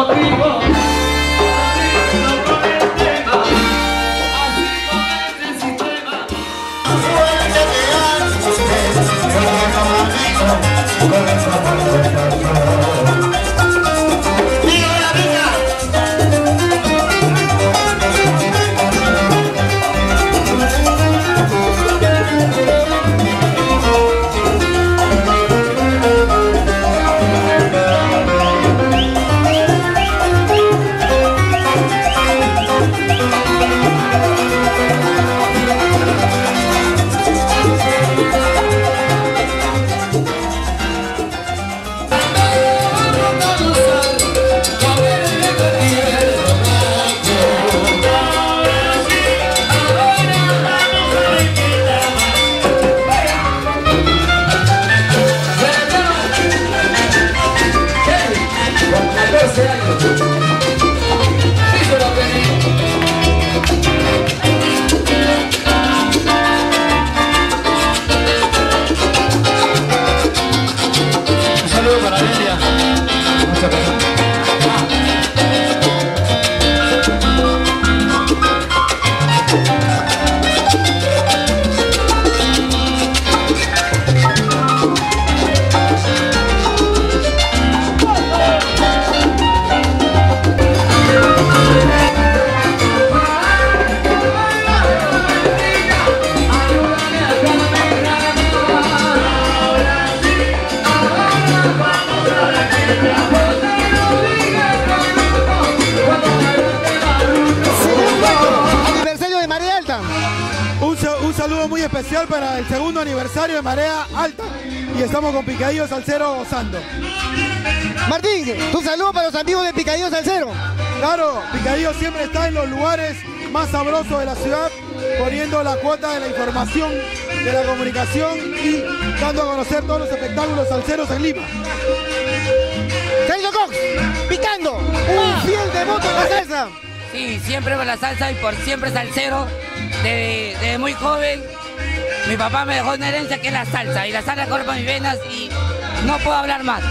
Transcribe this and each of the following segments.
Rodrigo. tell you. Aniversario de Marea Alta. Un saludo muy especial para el segundo aniversario de Marea Alta y estamos con Picadillo Salcero gozando. Martín, tu saludo para los amigos de Picadillo Salcero. Claro, Picadillo siempre está en los lugares más sabrosos de la ciudad, poniendo la cuota de la información, de la comunicación y dando a conocer todos los espectáculos salseros en Lima. De la salsa. Sí, siempre con la salsa y por siempre salsero. Desde, desde muy joven, mi papá me dejó una herencia que es la salsa. Y la salsa corre por mis venas y no puedo hablar más.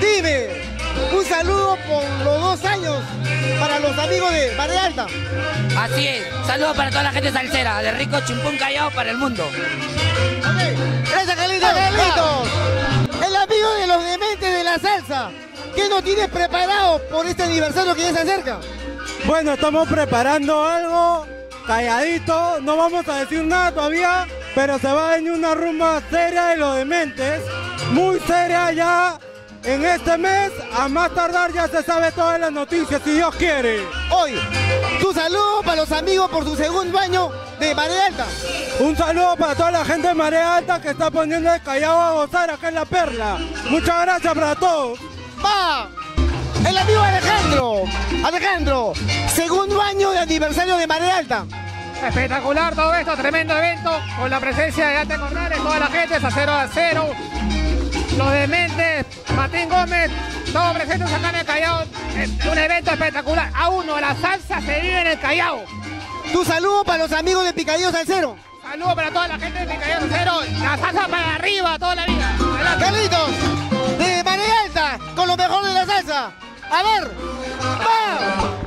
Dime, un saludo por los dos años para los amigos de Marea Alta. Así es. Saludos para toda la gente salsera, de Rico Chimpún Callao para el mundo. Gracias, Carlitos. Carlitos, el amigo de los dementes de la salsa. ¿Qué nos tienes preparado por este aniversario que ya se acerca? Bueno, estamos preparando algo calladito, no vamos a decir nada todavía, pero se va a venir una rumba seria de los dementes, muy seria ya. En este mes, a más tardar ya se sabe todas las noticias, si Dios quiere. Hoy, tu saludo para los amigos por su segundo año de Marea Alta. Un saludo para toda la gente de Marea Alta que está poniendo el callao a gozar acá en La Perla. Muchas gracias para todos. Va, el amigo Alejandro. Alejandro, segundo año de aniversario de Marea Alta. Espectacular todo esto, tremendo evento, con la presencia de Ate Corrales, toda la gente, a 0 a 0, los dementes, Martín Gómez, todos presentes acá en el Callao, Es un evento espectacular. A uno, la salsa se vive en el Callao. Tu saludo para los amigos de Picadillo Salcero. Saludos para toda la gente de Callao Cero, la salsa para arriba toda la vida. Adelante. A ver, va.